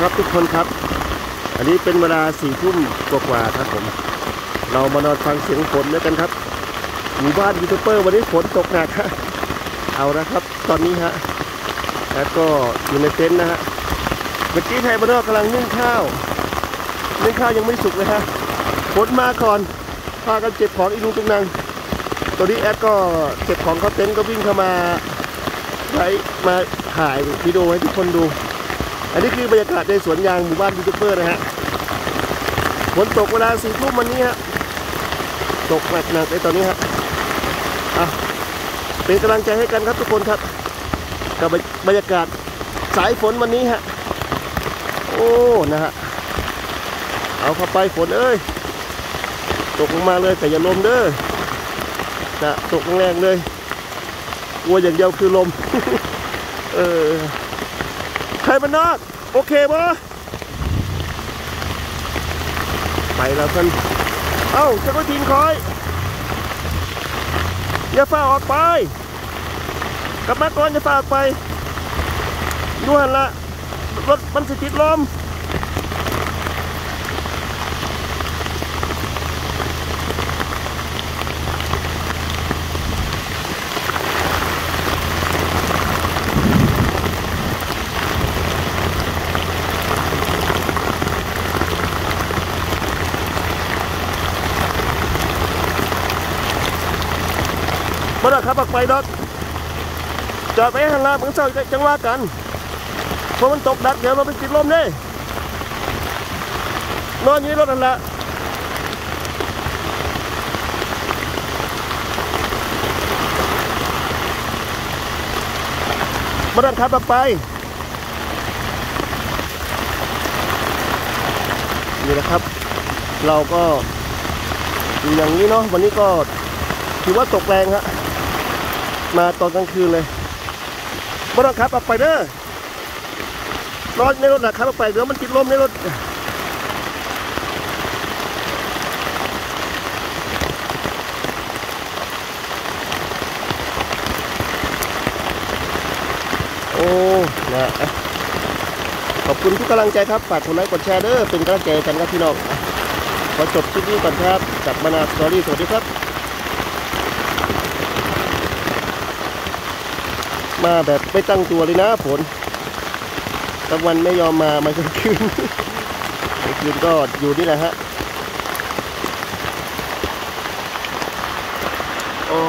ครับทุกคนครับ อันนี้เป็นเวลาสี่ทุ่มกว่าๆครับผม เรามานอนฟังเสียงฝนด้วยกันครับหมู่บ้านยูทูบเบอร์วันนี้ฝนตกหนักฮะเอาละครับ ตอนนี้ฮะแล้วก็อยู่ในเต็นท์นะฮะเมื่อกี้ไทยบ้านนอกกำลังนึ่งข้าวนึ่งข้าวยังไม่สุกเลยฮะฝนมาก่อนพากันเจ็บของอีลุงตุงนางตัวนี้แอดก็เก็บของเขาเต็นท์ก็วิ่งเข้ามาไว้มาถ่ายวิดีโอให้ทุกคนดู อันนี้คือบรรยากาศในสวนยางหมู่บ้านยูทูบเบอร์นะฮะฝนตกเวลาสี่ทุ่มวันนี้ฮะตกหนักๆในตอนนี้ฮะอะเป็นกำลังใจให้กันครับทุกคนครับ กับบรรยากาศสายฝนวันนี้ฮะโอ้นะฮะเอาเข้าไปฝนเอ้ยตกลงมาเลยแต่อย่าลมเด้อนะตกแรงเลยกลัวอย่างเดียวคือลม เออ รบ้านนอก โอเคบ่ไปแล้วท่านเอ้าจะก็ทีมคอย อย่าฝ่าออกไป กลับมาก่อนอย่าฝ่าออกไปดูหันละรถมันสิติดลม บ่ได้ขับออกไปดอกจอดไปหันละมึงเศร้าจังว่ากันเพราะมันตกดักเดี๋ยวเราไปติดลมเด้นอนอยู่รถนั่นแหละบ่ได้ขับออกไปนี่นะครับ เราก็อย่างนี้เนาะวันนี้ก็ถือว่าตกแรงฮะ มาตอนกลางคืนเลยไม่ต้องขับออกไปเด้อรถในรถนะขับออกไปเดี๋ยวมันติดลมในรถโอ้นะขอบคุณทุกกำลังใจครับ ฝากกดไลค์กดแชร์เด้อเป็นกำลังใจกันครับพี่น้อง ขอจบคลิปนี้ก่อนครับกับมานาสตอรี่สวัสดีครับ มาแบบไม่ตั้งตัวเลยนะฝนตะวันไม่ยอมมามันก็คืนคืนก็อยู่นี่แหละฮะโอ้